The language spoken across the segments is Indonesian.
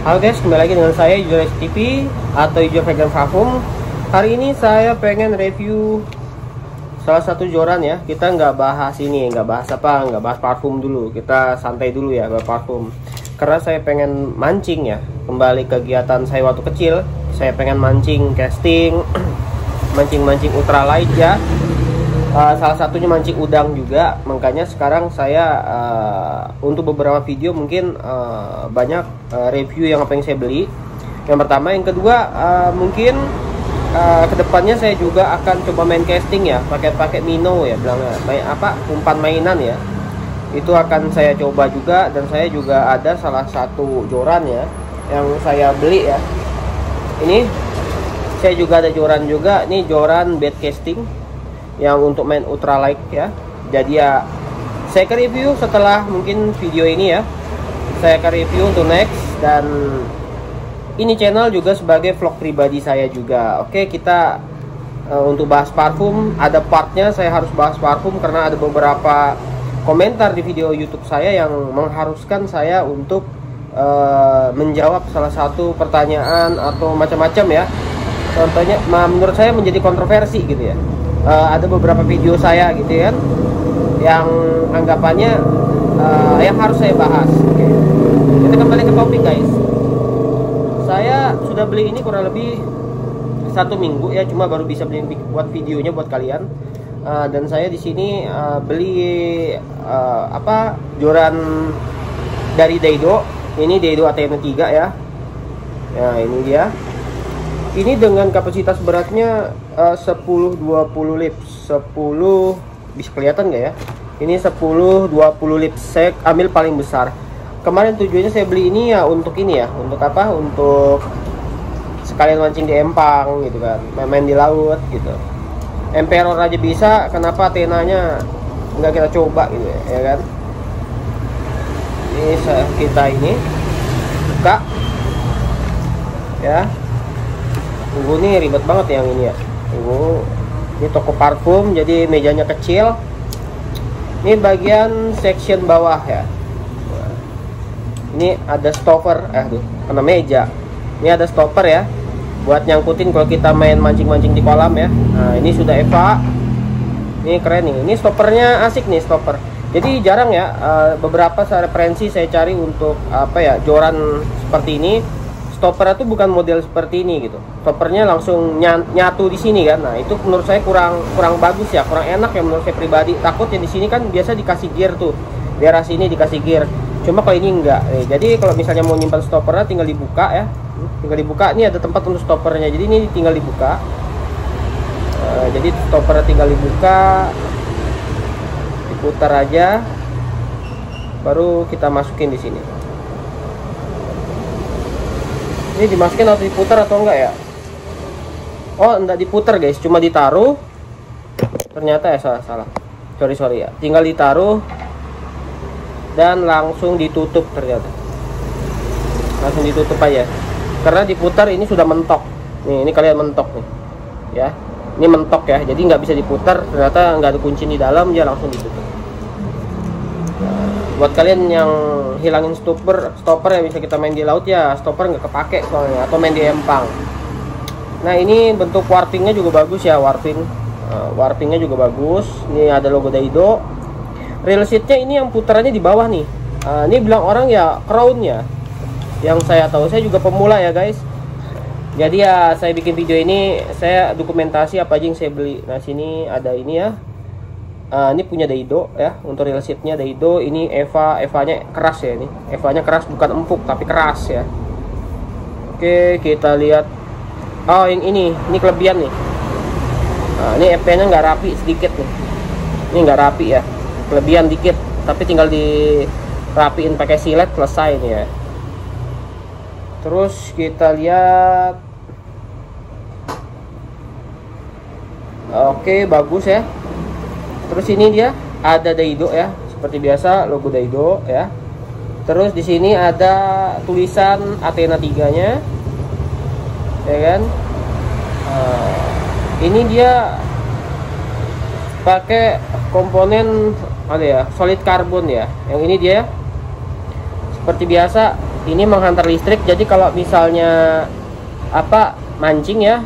Halo guys, kembali lagi dengan saya Julius TV atau Ijo Vegan Parfum. Hari ini saya pengen review salah satu joran ya. Kita nggak bahas ini, nggak bahas apa, nggak bahas parfum dulu. Kita santai dulu ya bahas parfum. Karena saya pengen mancing ya, kembali kegiatan saya waktu kecil. Saya pengen mancing casting, mancing-mancing ultralight ya uh, salah satunya mancing udang juga. Makanya sekarang saya uh, untuk beberapa video mungkin uh, banyak uh, review yang apa yang saya beli. Yang pertama yang kedua uh, mungkin uh, ke depannya saya juga akan coba main casting ya. Pakai pakai mino ya bilang main apa? Umpan mainan ya. Itu akan saya coba juga dan saya juga ada salah satu joran ya yang saya beli ya. Ini saya juga ada joran juga. Ini joran bed casting yang untuk main ultralight ya. Jadi ya saya ke review setelah mungkin video ini ya. Saya ke review untuk next dan ini channel juga sebagai vlog pribadi saya juga. Oke kita uh, untuk bahas parfum ada partnya saya harus bahas parfum karena ada beberapa komentar di video YouTube saya yang mengharuskan saya untuk uh, menjawab salah satu pertanyaan atau macam-macam ya. Contohnya menurut saya menjadi kontroversi gitu ya uh, ada beberapa video saya gitu kan yang anggapannya uh, yang harus saya bahas okay. kita kembali ke topik guys. Saya sudah beli ini kurang lebih satu minggu ya cuma baru bisa beli buat videonya buat kalian. Uh, dan saya di sini uh, beli uh, apa joran dari Daido. Ini Daido ATM 3 ya. Ya ini dia ini dengan kapasitas beratnya uh, 10 20 lips. 10 bisa kelihatan nggak ya? Ini 10 20 lips. Saya ambil paling besar. Kemarin tujuannya saya beli ini ya untuk ini ya untuk apa? Untuk sekalian mancing di empang gitu kan main-main di laut gitu. Emperor aja bisa kenapa tenanya nggak kita coba gitu ya, ya kan? Ini kita ini buka. Ya tunggu nih ribet banget yang ini ya. Tunggu ini toko parfum jadi mejanya kecil. Ini bagian section bawah ya. Ini ada stopper eh tuh kena meja. Ini ada stopper ya buat nyangkutin kalau kita main mancing-mancing di kolam ya. Nah ini sudah Eva. Ini keren nih. Ini stoppernya asik nih stopper. Jadi jarang ya eh, beberapa referensi saya cari untuk apa ya joran seperti ini stopper itu bukan model seperti ini gitu. Stoppernya langsung nyatu di sini kan. Nah itu menurut saya kurang kurang bagus ya kurang enak ya menurut saya pribadi. Takutnya di sini kan biasa dikasih gear tuh. Daerah sini dikasih gear. Cuma kalau ini enggak. Eh, jadi kalau misalnya mau nyimpan stoppernya tinggal dibuka ya. Tinggal dibuka. Ini ada tempat untuk stoppernya. Jadi ini tinggal dibuka. Uh, jadi stoppernya tinggal dibuka. Diputar aja. Baru kita masukin di sini ini dimasukin atau diputar atau enggak ya? Oh enggak diputar guys. Cuma ditaruh. Ternyata ya salah salah. Sorry sorry ya. Tinggal ditaruh dan langsung ditutup ternyata. Langsung ditutup aja. Karena diputar ini sudah mentok. Nih ini kalian mentok nih. Ya. Ini mentok ya. Jadi nggak bisa diputar. Ternyata nggak ada kunci di dalam dia langsung ditutup buat kalian yang hilangin stopper stopper yang bisa kita main di laut ya stopper nggak kepake soalnya atau main di empang. Nah ini bentuk warpingnya juga bagus ya warping. Uh, warpingnya juga bagus. Ini ada logo Daido. Real seatnya ini yang putarannya di bawah nih. Uh, ini bilang orang ya crown ya yang saya tahu saya juga pemula ya guys. Jadi ya saya bikin video ini saya dokumentasi apa aja yang saya beli. Nah sini ada ini ya uh, ini punya Daido ya. Untuk seatnya Daido ini Eva Evanya keras ya ini. Evanya keras bukan empuk tapi keras ya. Oke kita lihat. Oh yang ini ini kelebihan nih. Nah, ini EP nya nggak rapi sedikit nih. Ini nggak rapi ya. Kelebihan dikit tapi tinggal dirapiin pakai silet selesai nih ya. Terus kita lihat. Oke bagus ya terus ini dia ada Daido ya seperti biasa logo Daido ya. Terus di sini ada tulisan Athena 3 nya ya kan? Uh, ini dia pakai komponen ada ya solid karbon ya. Yang ini dia seperti biasa ini menghantar listrik. Jadi kalau misalnya apa mancing ya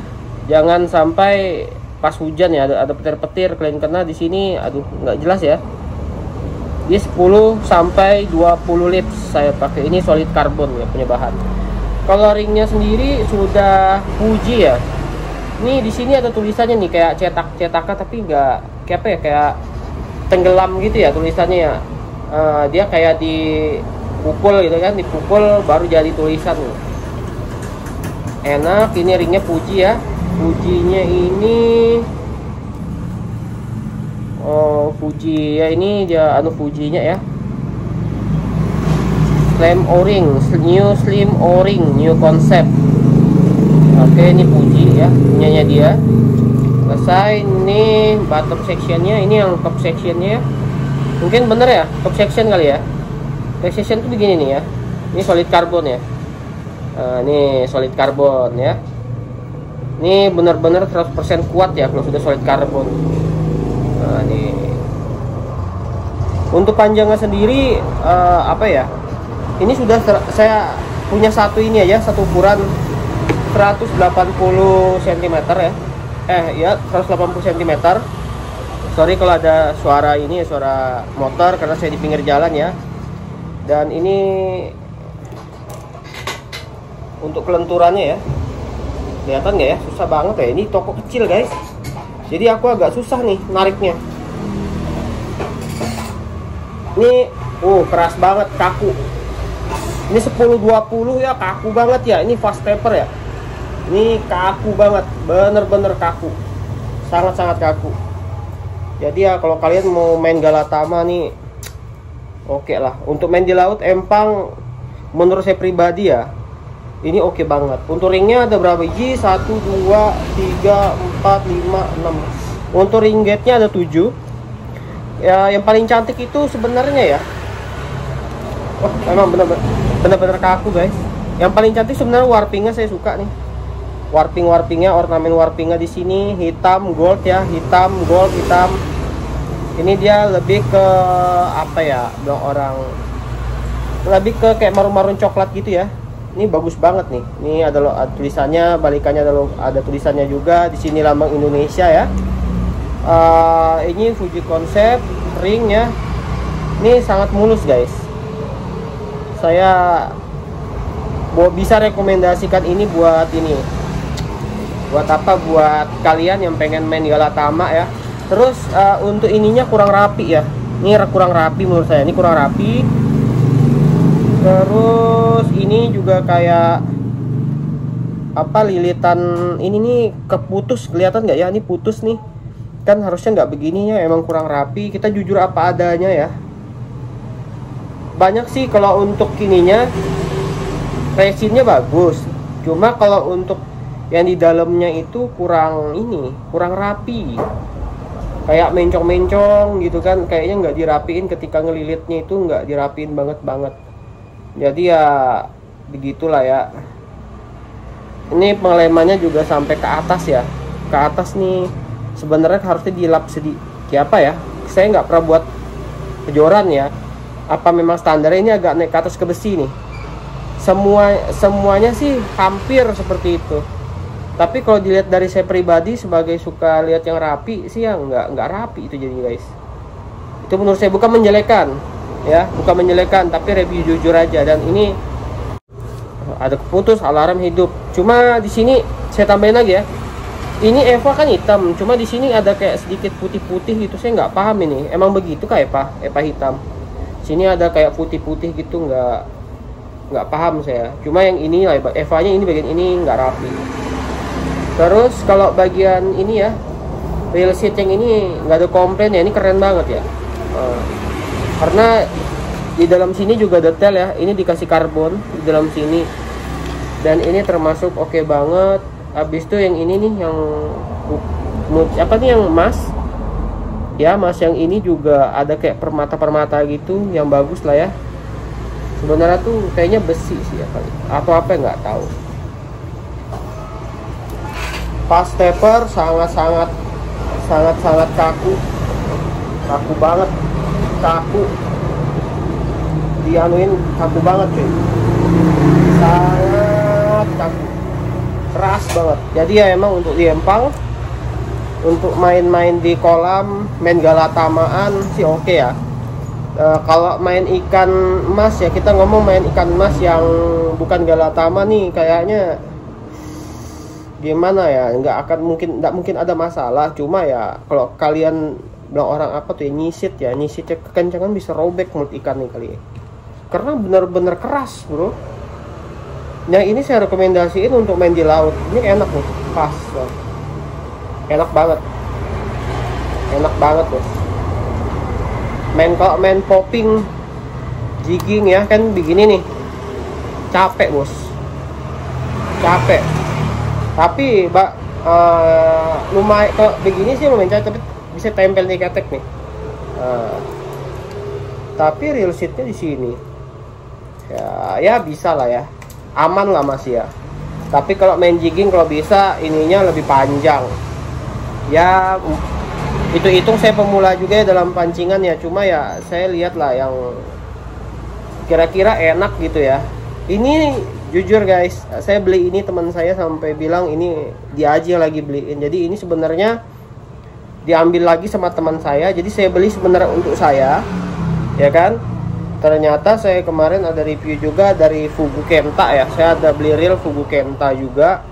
jangan sampai pas hujan ya ada, ada petir-petir kalian kena di sini aduh nggak jelas ya. Di 10 sampai 20 lips saya pakai. Ini solid karbon ya punya bahan. Kalau ringnya sendiri sudah Fuji ya. Ini di sini ada tulisannya nih kayak cetak cetakan tapi nggak kayak apa ya kayak tenggelam gitu ya tulisannya ya. Uh, dia kayak dipukul gitu kan dipukul baru jadi tulisan. Enak ini ringnya Fuji ya Fujinya ini. Oh Fuji. Ya ini dia anu Fujinya ya. Slim O-ring. New slim O-ring. New concept. Oke ini Fuji ya. Punyanya dia. Selesai. Ini bottom sectionnya. Ini yang top sectionnya mungkin bener ya top section kali ya. Top section tuh begini nih ya. Ini solid carbon ya. Nah, ini solid carbon ya ini benar-benar 100% kuat ya kalau sudah solid carbon nah ini. Untuk panjangnya sendiri uh, apa ya? Ini sudah saya punya satu ini aja satu ukuran 180 cm ya. Eh ya 180 cm sorry kalau ada suara ini suara motor karena saya di pinggir jalan ya. Dan ini untuk kelenturannya ya kelihatan nggak ya? Susah banget ya. Ini toko kecil guys. Jadi aku agak susah nih nariknya. Ini uh keras banget kaku. Ini 10-20 ya kaku banget ya. Ini fast taper ya. Ini kaku banget bener-bener kaku. Sangat-sangat kaku. Jadi ya kalau kalian mau main Galatama nih oke okay lah. Untuk main di laut empang menurut saya pribadi ya ini oke okay banget. Untuk ringnya ada berapa biji? 1 2 3 4 5 6 untuk ring gate-nya ada 7 ya yang paling cantik itu sebenarnya ya. Wah emang bener-bener bener-bener kaku guys. Yang paling cantik sebenarnya warpingnya saya suka nih. Warping warpingnya ornamen warpingnya di sini hitam gold ya hitam gold hitam. Ini dia lebih ke apa ya orang lebih ke kayak marun-marun coklat gitu ya ini bagus banget nih. Ini ada, ada tulisannya balikannya ada ada tulisannya juga. Di sini lambang Indonesia ya. Uh, ini Fuji konsep ringnya. Ini sangat mulus guys. Saya bisa rekomendasikan ini buat ini. Buat apa? Buat kalian yang pengen main Galatama ya. Terus uh, untuk ininya kurang rapi ya. Ini kurang rapi menurut saya. Ini kurang rapi terus ini juga kayak apa lilitan ini nih keputus. Kelihatan nggak ya? Ini putus nih. Kan harusnya nggak begini ya emang kurang rapi. Kita jujur apa adanya ya. Banyak sih kalau untuk kininya resinnya bagus. Cuma kalau untuk yang di dalamnya itu kurang ini kurang rapi. Kayak mencong-mencong gitu kan kayaknya nggak dirapiin. Ketika ngelilitnya itu nggak dirapiin banget banget jadi ya begitulah ya. Ini pengelemannya juga sampai ke atas ya. Ke atas nih sebenarnya harusnya dilap sedikit apa ya? Saya nggak pernah buat kejoran ya. Apa memang standar ini agak naik ke atas ke besi nih? Semua semuanya sih hampir seperti itu. Tapi kalau dilihat dari saya pribadi sebagai suka lihat yang rapi sih ya nggak nggak rapi itu jadi guys. Itu menurut saya bukan menjelekan ya bukan menjelekan tapi review jujur aja. Dan ini ada keputus alarm hidup. Cuma di sini saya tambahin lagi ya. Ini Eva kan hitam cuma di sini ada kayak sedikit putih-putih gitu. Saya nggak paham ini. Emang begitu kah Eva? Eva hitam. Sini ada kayak putih-putih gitu nggak nggak paham saya. Cuma yang ini lah Eva. Nya ini bagian ini nggak rapi. Terus kalau bagian ini ya real seat yang ini nggak ada komplain ya. Ini keren banget ya. Uh, karena di dalam sini juga detail ya. Ini dikasih karbon di dalam sini. Dan ini termasuk oke okay banget. Habis itu yang ini nih yang apa nih yang emas? Ya mas yang ini juga ada kayak permata-permata gitu yang bagus lah ya. Sebenarnya tuh kayaknya besi sih ya kali. Atau apa nggak tahu. Pas taper sangat-sangat sangat-sangat kaku. Kaku banget kaku dianuin kaku banget cuy. Sangat kaku. Keras banget. Jadi ya emang untuk di Empang untuk main-main di kolam main galatamaan sih oke okay ya. E, kalau main ikan emas ya kita ngomong main ikan emas yang bukan galatama nih kayaknya gimana ya nggak akan mungkin nggak mungkin ada masalah. Cuma ya kalau kalian bilang orang apa tuh ya nyisit ya? Nyisit ya kekencangan bisa robek mulut ikan nih kali ya. karena bener-bener keras bro. Yang ini saya rekomendasiin untuk main di laut. Ini enak nih pas bro. Enak banget. Enak banget bos main kok main popping jigging ya kan begini nih. Capek bos. Capek. Tapi mbak uh, lumayan kok begini sih lumayan capek bisa tempel nih ketek nih. Uh, tapi real seatnya di sini. Ya ya bisa lah ya. Aman lah masih ya. Tapi kalau main jigging kalau bisa ininya lebih panjang. Ya itu hitung saya pemula juga ya dalam pancingan ya. Cuma ya saya lihat lah yang kira-kira enak gitu ya. Ini jujur guys saya beli ini teman saya sampai bilang ini dia aja lagi beliin. Jadi ini sebenarnya diambil lagi sama teman saya. Jadi saya beli sebenarnya untuk saya ya kan? Ternyata saya kemarin ada review juga dari Fugu Kenta ya. Saya ada beli real Fugu Kenta juga.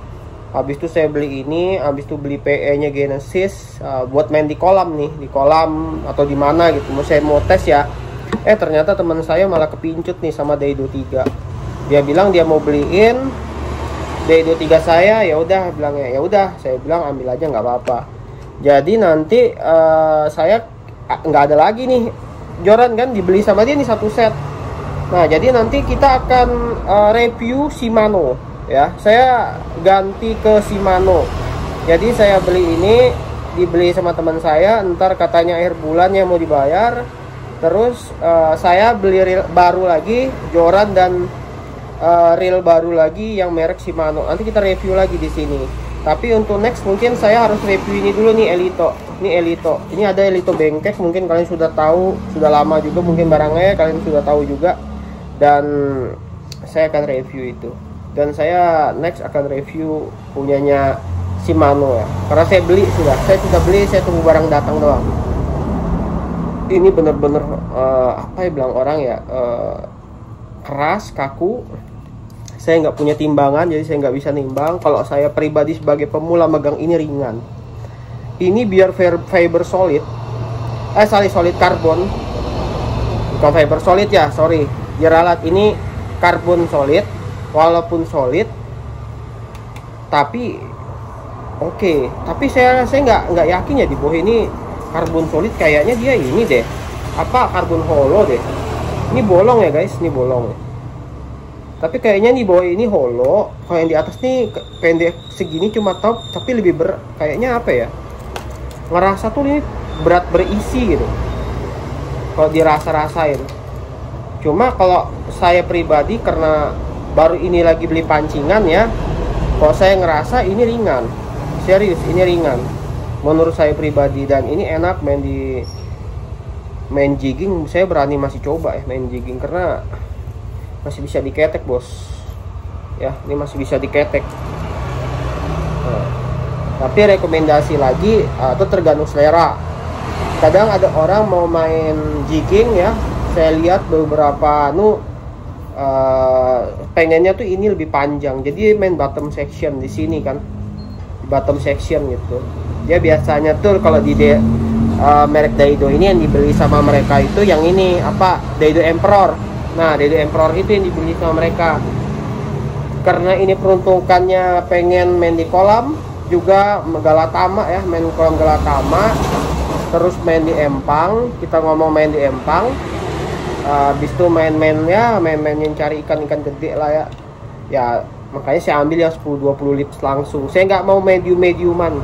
Habis itu saya beli ini habis itu beli PE nya Genesis uh, buat main di kolam nih di kolam atau di mana gitu. Mau saya mau tes ya. Eh ternyata teman saya malah kepincut nih sama Daido 3 dia bilang dia mau beliin Daido 3 saya ya udah bilangnya ya udah. Saya bilang ambil aja nggak apa-apa jadi nanti uh, saya nggak ada lagi nih Joran kan dibeli sama dia nih satu set. Nah jadi nanti kita akan uh, review Shimano ya. Saya ganti ke Shimano jadi saya beli ini dibeli sama teman saya ntar katanya akhir bulan yang mau dibayar. Terus uh, saya beli reel baru lagi joran dan uh, reel baru lagi yang merek Shimano nanti kita review lagi di sini tapi untuk next mungkin saya harus review ini dulu nih Elito. Ini Elito. Ini ada Elito bengkek mungkin kalian sudah tahu sudah lama juga mungkin barangnya kalian sudah tahu juga. Dan saya akan review itu. Dan saya next akan review punyanya Shimano ya. Karena saya beli sudah. Saya sudah beli saya tunggu barang datang doang. Ini bener-bener uh, apa ya bilang orang ya uh, keras kaku saya nggak punya timbangan jadi saya nggak bisa nimbang. Kalau saya pribadi sebagai pemula megang ini ringan. Ini biar fiber solid. Eh sorry solid karbon. Bukan fiber solid ya sorry. Biar alat ini karbon solid walaupun solid tapi oke. Okay. tapi saya saya nggak nggak yakin ya di bawah ini karbon solid kayaknya dia ini deh. Apa karbon hollow deh. Ini bolong ya guys ini bolong tapi kayaknya di bawah ini hollow kalau yang di atas nih pendek segini cuma tahu tapi lebih ber kayaknya apa ya? Ngerasa tuh ini berat berisi gitu. Kalau dirasa rasain cuma kalau saya pribadi karena baru ini lagi beli pancingan ya kok saya ngerasa ini ringan. Serius ini ringan. Menurut saya pribadi dan ini enak main di main jigging saya berani masih coba ya main jigging karena masih bisa diketek bos. Ya ini masih bisa diketek. Nah, tapi rekomendasi lagi atau tergantung selera. Kadang ada orang mau main jigging ya. Saya lihat beberapa nu uh, pengennya tuh ini lebih panjang. Jadi main bottom section di sini kan. Bottom section gitu. Dia biasanya tuh kalau di de, uh, merek Daido ini yang dibeli sama mereka itu yang ini apa Daido Emperor nah Daido Emperor itu yang dibeli sama mereka. Karena ini peruntukannya pengen main di kolam juga Galatama ya main kolam Galatama terus main di Empang kita ngomong main di Empang uh, itu main-main ya main-main yang cari ikan-ikan gede lah ya. Ya makanya saya ambil yang 10-20 lips langsung. Saya nggak mau medium-mediuman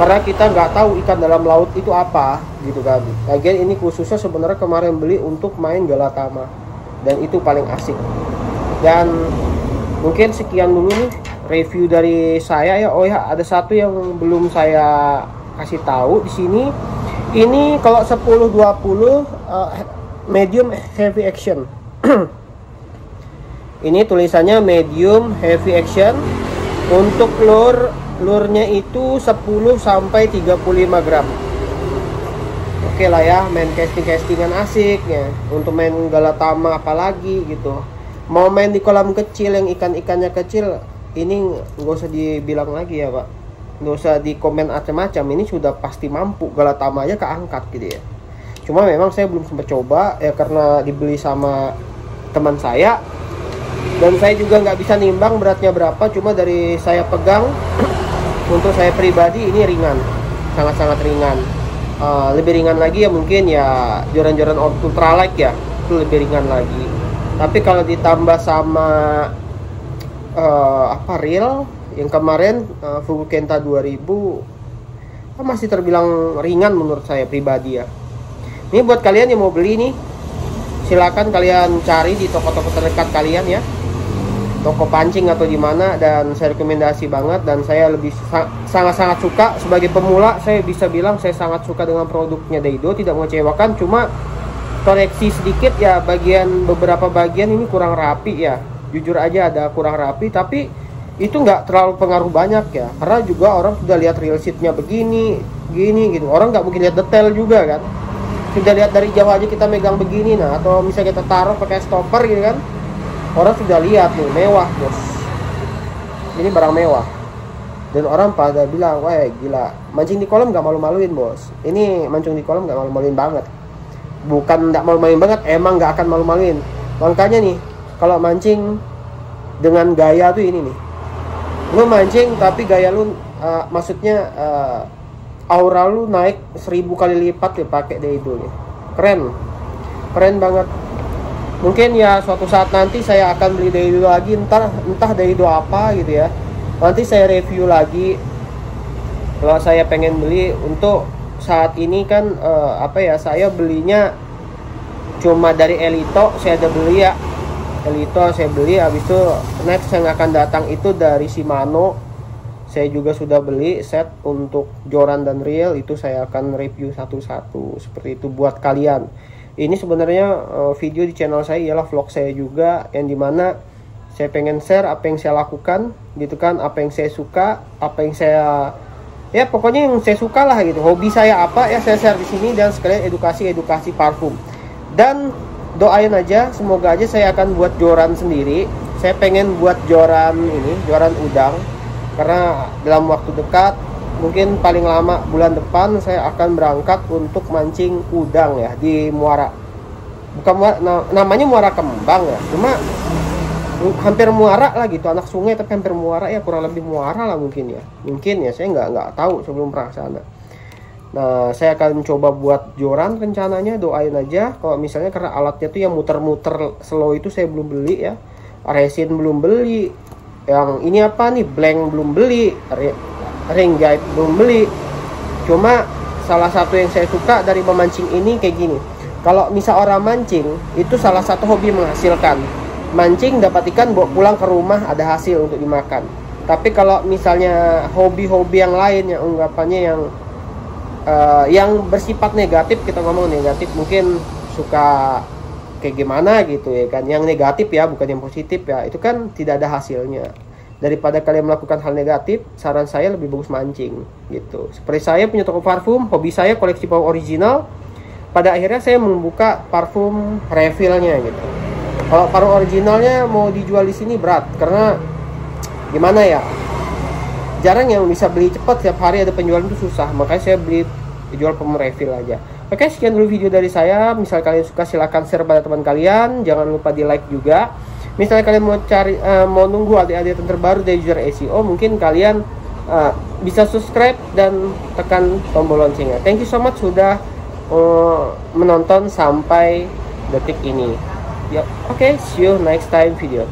karena kita nggak tahu ikan dalam laut itu apa gitu kan. Lagian ini khususnya sebenarnya kemarin beli untuk main galatama dan itu paling asik. Dan mungkin sekian dulu nih review dari saya ya. Oh ya ada satu yang belum saya kasih tahu di sini. Ini kalau 10 20 uh, medium heavy action. Ini tulisannya medium heavy action. Untuk lure lurnya itu 10 sampai 35 gram oke lah ya main casting castingan asik ya. Untuk main galatama apalagi gitu. Mau main di kolam kecil yang ikan ikannya kecil ini nggak usah dibilang lagi ya pak. Nggak usah di komen macam-macam ini sudah pasti mampu galatama aja keangkat gitu ya. Cuma memang saya belum sempat coba ya karena dibeli sama teman saya. Dan saya juga nggak bisa nimbang beratnya berapa cuma dari saya pegang untuk saya pribadi ini ringan. Sangat-sangat ringan uh, lebih ringan lagi ya mungkin ya joran-joran ultralight ya itu lebih ringan lagi. Tapi kalau ditambah sama uh, apa real yang kemarin uh, Fugu Kenta 2000 uh, masih terbilang ringan menurut saya pribadi ya. Ini buat kalian yang mau beli nih silakan kalian cari di toko-toko terdekat kalian ya toko pancing atau di mana dan saya rekomendasi banget dan saya lebih sangat-sangat suka. Sebagai pemula saya bisa bilang saya sangat suka dengan produknya Daido tidak mengecewakan cuma koreksi sedikit ya bagian beberapa bagian ini kurang rapi ya. Jujur aja ada kurang rapi tapi itu nggak terlalu pengaruh banyak ya. Karena juga orang sudah lihat real sheetnya begini gini gitu. Orang nggak mungkin lihat detail juga kan. Sudah lihat dari jauh aja kita megang begini nah atau misalnya kita taruh pakai stopper gitu kan orang sudah lihat nih mewah bos. Ini barang mewah. Dan orang pada bilang wah gila mancing di kolam nggak malu-maluin bos. Ini mancing di kolam nggak malu-maluin banget. Bukan nggak malu-maluin banget emang nggak akan malu-maluin. Makanya nih kalau mancing dengan gaya tuh ini nih. Lu mancing tapi gaya lu uh, maksudnya uh, aura lu naik seribu kali lipat ya pakai deh itu nih. Keren. Keren banget mungkin ya suatu saat nanti saya akan beli Daido lagi entah entah Daido apa gitu ya. Nanti saya review lagi. Kalau saya pengen beli untuk saat ini kan uh, apa ya saya belinya cuma dari Elito saya ada beli ya. Elito saya beli habis itu next yang akan datang itu dari Shimano. Saya juga sudah beli set untuk joran dan reel itu saya akan review satu-satu seperti itu buat kalian ini sebenarnya uh, video di channel saya ialah vlog saya juga yang di mana saya pengen share apa yang saya lakukan gitu kan apa yang saya suka apa yang saya ya pokoknya yang saya suka lah gitu. Hobi saya apa ya saya share di sini dan sekalian edukasi edukasi parfum. Dan doain aja semoga aja saya akan buat joran sendiri. Saya pengen buat joran ini joran udang karena dalam waktu dekat mungkin paling lama bulan depan saya akan berangkat untuk mancing udang ya di muara. Bukan muara, namanya muara kembang ya. Cuma hampir muara lah gitu anak sungai tapi hampir muara ya kurang lebih muara lah mungkin ya. Mungkin ya saya nggak nggak tahu sebelum pernah sana nah saya akan coba buat joran rencananya doain aja. Kalau misalnya karena alatnya tuh yang muter-muter slow itu saya belum beli ya. Resin belum beli. Yang ini apa nih? Blank belum beli ring guide belum beli cuma salah satu yang saya suka dari memancing ini kayak gini. Kalau misal orang mancing itu salah satu hobi menghasilkan. Mancing dapat ikan bawa pulang ke rumah ada hasil untuk dimakan. Tapi kalau misalnya hobi-hobi yang lain yang unggapannya yang uh, yang bersifat negatif kita ngomong negatif mungkin suka kayak gimana gitu ya kan. Yang negatif ya bukan yang positif ya. Itu kan tidak ada hasilnya daripada kalian melakukan hal negatif saran saya lebih bagus mancing gitu. Seperti saya punya toko parfum hobi saya koleksi parfum original pada akhirnya saya membuka parfum refillnya gitu. Kalau parfum originalnya mau dijual di sini berat karena gimana ya? Jarang yang bisa beli cepat setiap hari ada penjualan itu susah makanya saya beli jual parfum refill aja. Oke sekian dulu video dari saya. Misal kalian suka silahkan share pada teman kalian. Jangan lupa di like juga misalnya kalian mau cari uh, mau nunggu update-update terbaru dari user SEO mungkin kalian uh, bisa subscribe dan tekan tombol loncengnya. Thank you so much sudah uh, menonton sampai detik ini. Yep. oke okay, see you next time video